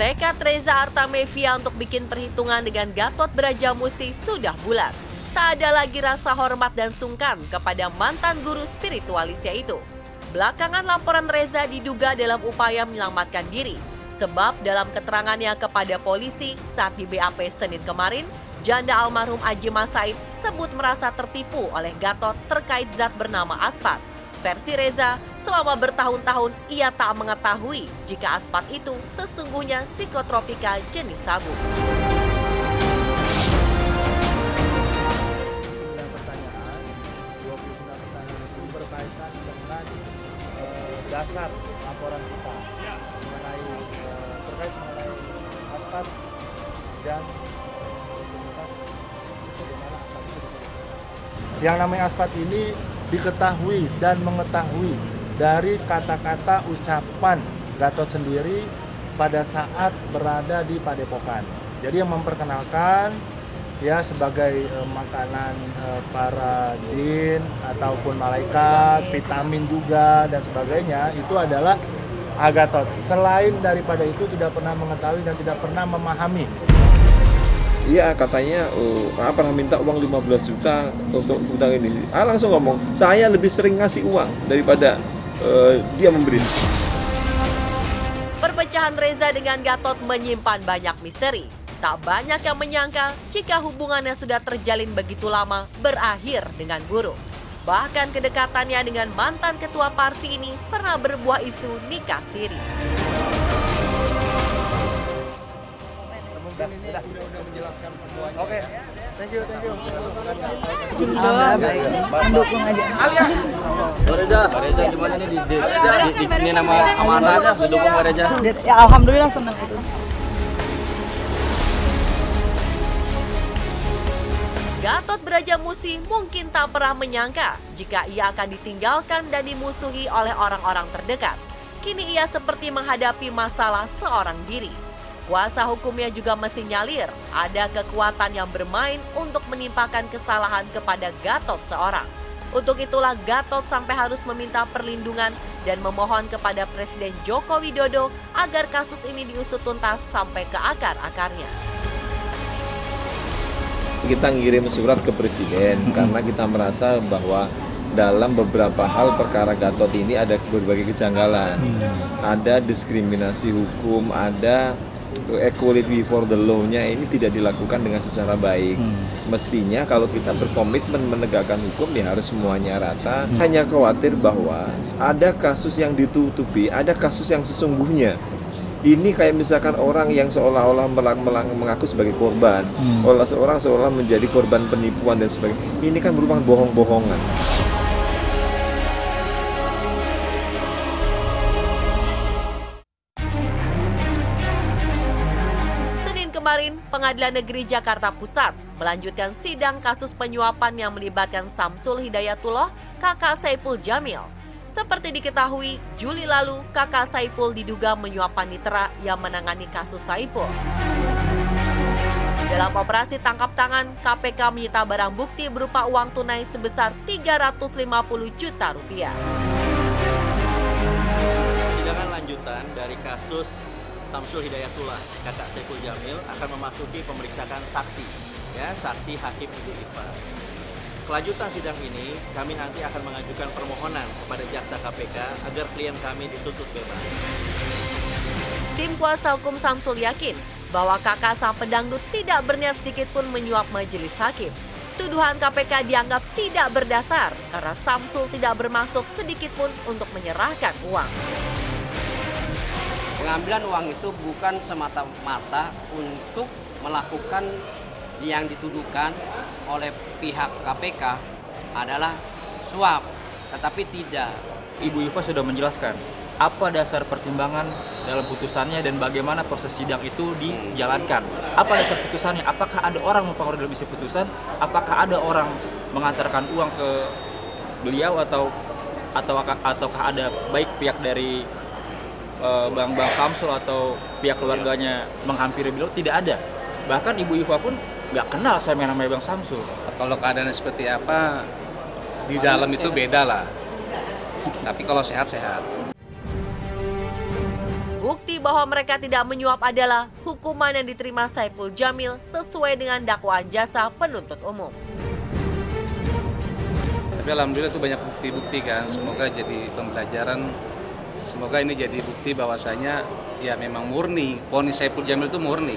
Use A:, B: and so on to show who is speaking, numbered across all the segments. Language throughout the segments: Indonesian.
A: Tekad Reza Artamevia untuk bikin perhitungan dengan Gatot Brajamusti sudah bulat. Tak ada lagi rasa hormat dan sungkan kepada mantan guru spiritualisnya itu. Belakangan laporan Reza diduga dalam upaya menyelamatkan diri. Sebab dalam keterangannya kepada polisi saat di BAP Senin kemarin, janda almarhum Aji Masaid sebut merasa tertipu oleh Gatot terkait zat bernama aspat. Versi Reza, selama bertahun-tahun ia tak mengetahui jika aspat itu sesungguhnya psikotropika jenis sabu.
B: sembilan pertanyaan, 29 pertanyaan itu berkaitan dengan eh, dasar laporan kita mengenai eh, terkait mengenai aspat dan dikerjakan. Yang namanya aspat ini diketahui dan mengetahui dari kata-kata ucapan Gatot sendiri pada saat berada di Padepokan. Jadi yang memperkenalkan ya sebagai eh, makanan eh, para jin ataupun malaikat, vitamin juga dan sebagainya itu adalah Agatot. Selain daripada itu tidak pernah mengetahui dan tidak pernah memahami
C: Iya katanya oh, ah, pernah minta uang 15 juta untuk utang ini. Ah langsung ngomong, saya lebih sering ngasih uang daripada eh, dia memberi.
A: Perpecahan Reza dengan Gatot menyimpan banyak misteri. Tak banyak yang menyangka jika hubungannya sudah terjalin begitu lama berakhir dengan buruk. Bahkan kedekatannya dengan mantan ketua Parvi ini pernah berbuah isu nikah siri.
B: Ini udah, udah menjelaskan semuanya. Oke, thank you, thank you.
D: Alhamdulillah baik. Mendukung aja.
E: Pak Reza, Reza gimana nih di, di, di, ini nama amanah aja mendukung Pak Reza.
D: Ya alhamdulillah senang itu.
A: Gatot Brajamusti mungkin tak pernah menyangka jika ia akan ditinggalkan dan dimusuhi oleh orang-orang terdekat. Kini ia seperti menghadapi masalah seorang diri. Kuasa hukumnya juga mesti nyalir, ada kekuatan yang bermain untuk menimpakan kesalahan kepada Gatot seorang. Untuk itulah Gatot sampai harus meminta perlindungan dan memohon kepada Presiden Joko Widodo agar kasus ini diusut tuntas sampai ke akar-akarnya.
C: Kita ngirim surat ke presiden karena kita merasa bahwa dalam beberapa hal perkara Gatot ini ada berbagai kejanggalan. Ada diskriminasi hukum, ada equality before the law-nya ini tidak dilakukan dengan secara baik. Mestinya kalau kita berkomitmen menegakkan hukum ya harus semuanya rata. Hanya khawatir bahwa ada kasus yang ditutupi, ada kasus yang sesungguhnya. Ini kayak misalkan orang yang seolah-olah melang, melang, mengaku sebagai korban, olah seorang seolah menjadi korban penipuan dan sebagainya. Ini kan merupakan bohong-bohongan.
A: Kemarin, Pengadilan Negeri Jakarta Pusat melanjutkan sidang kasus penyuapan yang melibatkan Samsul Hidayatullah, kakak Saipul Jamil. Seperti diketahui, Juli lalu kakak Saipul diduga menyuap panitera yang menangani kasus Saipul. Dalam operasi tangkap tangan, KPK menyita barang bukti berupa uang tunai sebesar 350 juta rupiah.
F: Sidangan lanjutan dari kasus Samsul Hidayatullah, kakak Saiful Jamil akan memasuki pemeriksaan saksi, ya saksi Hakim Ibu Ifa. Kelanjutan sidang ini, kami nanti akan mengajukan permohonan kepada jaksa KPK agar klien kami dituntut bebas.
A: Tim kuasa hukum Samsul yakin bahwa kakak sang pedangdut tidak berniat sedikit pun menyuap majelis hakim. Tuduhan KPK dianggap tidak berdasar karena Samsul tidak bermaksud sedikit pun untuk menyerahkan uang.
G: Pengambilan uang itu bukan semata-mata untuk melakukan yang dituduhkan oleh pihak KPK adalah suap, tetapi tidak.
E: Ibu Iva sudah menjelaskan apa dasar pertimbangan dalam putusannya dan bagaimana proses sidang itu dijalankan. Apa dasar putusannya? Apakah ada orang mempengaruhi dalam isi putusan? Apakah ada orang mengantarkan uang ke beliau atau atau ataukah ada baik pihak dari eh, Bang Bang Samsul atau pihak keluarganya menghampiri beliau? Tidak ada. Bahkan Ibu Iva pun nggak kenal sama yang namanya Bang Samsul.
H: Kalau keadaannya seperti apa di dalam itu beda lah. Tapi kalau sehat-sehat.
A: Bukti bahwa mereka tidak menyuap adalah hukuman yang diterima Saiful Jamil sesuai dengan dakwaan jasa penuntut umum.
H: Tapi alhamdulillah itu banyak bukti-bukti kan. Semoga jadi pembelajaran. Semoga ini jadi bukti bahwasanya ya memang murni. Poni Saiful Jamil itu murni.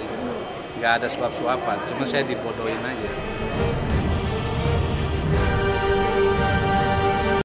H: Nggak ada suap-suapan. Cuma saya dibodohin aja.